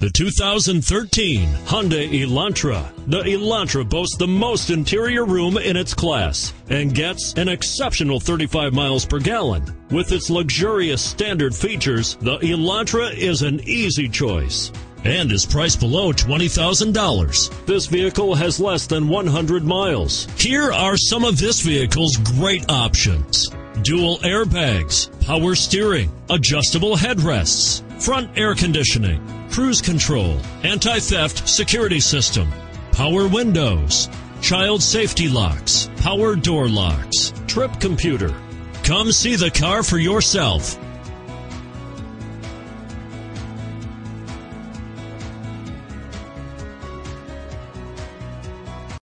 The 2013 Hyundai Elantra. The Elantra boasts the most interior room in its class and gets an exceptional 35 miles per gallon. With its luxurious standard features, the Elantra is an easy choice and is priced below $20,000. This vehicle has less than 100 miles. Here are some of this vehicle's great options. Dual airbags, power steering, adjustable headrests, front air conditioning, cruise control, anti-theft security system, power windows, child safety locks, power door locks, trip computer. Come see the car for yourself.